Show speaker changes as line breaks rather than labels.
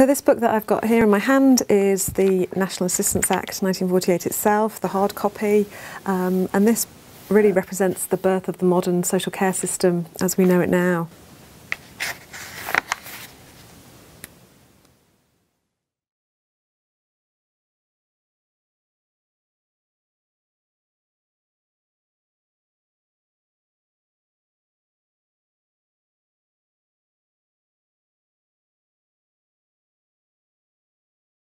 So this book that I've got here in my hand is the National Assistance Act 1948 itself, the hard copy, um, and this really represents the birth of the modern social care system as we know it now.